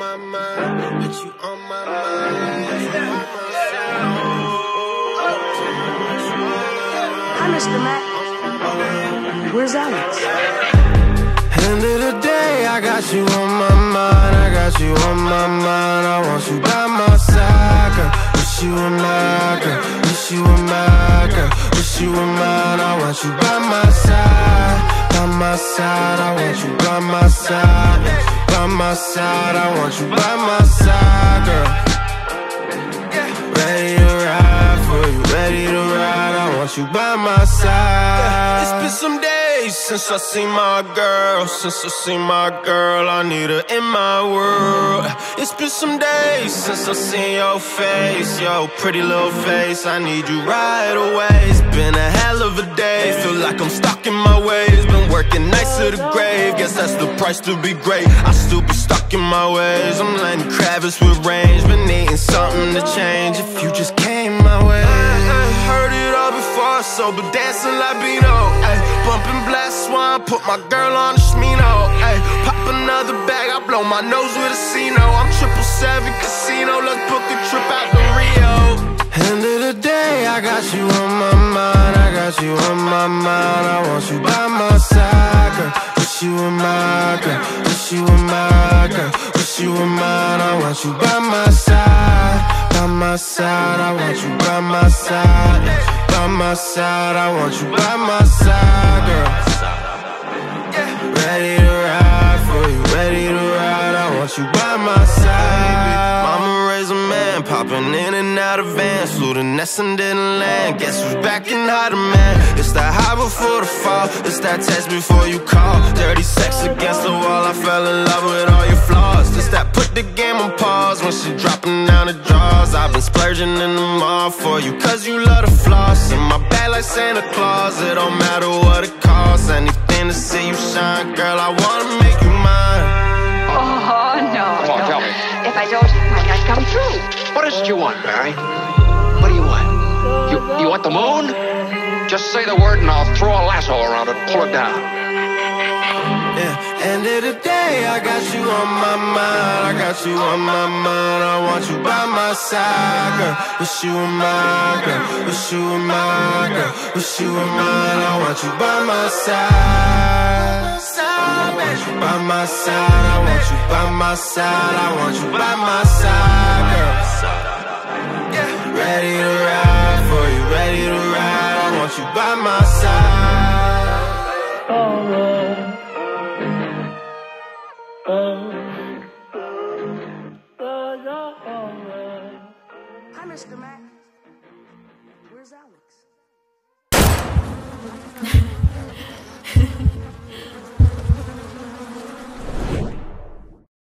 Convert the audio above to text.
my mind. Put you on my mind. Hi, Mr. Mack. Where's Alex? End of the day, I got you on my mind. I got you on my mind. I want you by my side, girl. Wish you were my girl. Wish you were my girl. Wish you were mine. I want you by my side. By my side. I want you by my side. By my side. I want you by my side, girl. Ready to ride for you. Ready to ride. I want you by my side. It's been some days since I seen my girl. Since I seen my girl, I need her in my world. It's been some days since I seen your face, your pretty little face. I need you right away. It's been a hell of a day. Feel like I'm stuck in my ways. Working nights to the grave. Guess that's the price to be great. I still be stuck in my ways. I'm Lenny Kravitz with range. Been needing something to change. If you just came my way. I heard it all before, sober dancing like Bino. Ay, bumping black swan, put my girl on the Smino. Ay, pop another bag, I blow my nose with a Cino. I'm triple seven casino, let's book a trip out to Rio. End of the day, I got you on my mind, I got you on my mind. I want you by my side. Wish you were my girl, wish you were my girl, wish you were mine. I want you by my side, by my side. I want you by my side, by my side. I want you by my side, girl. Ready to ride for you, ready to ride. I want you by popping in and out of vans. Flew to and didn't land. Guess who's back in high demand? It's that high before the fall. It's that test before you call. Dirty sex against the wall. I fell in love with all your flaws. It's that put the game on pause when she dropping down the drawers. I've been splurging in the mall for you, cause you love the floss. In my bag like Santa Claus. It don't matter It you want, Mary? What do you want? You, you want the moon? Just say the word and I'll throw a lasso around it pull it down. Yeah, end of the day, I got you on my mind. I got you on my mind. I want you by my side, girl. Wish you were my girl. Wish you were my girl. Wish you were mine. I want you by my side. I want you by my side. I want you by my side. I want you by my side. Ready to ride for you. Ready to ride. I want you by my side. Oh, Hi, Mr. Mack.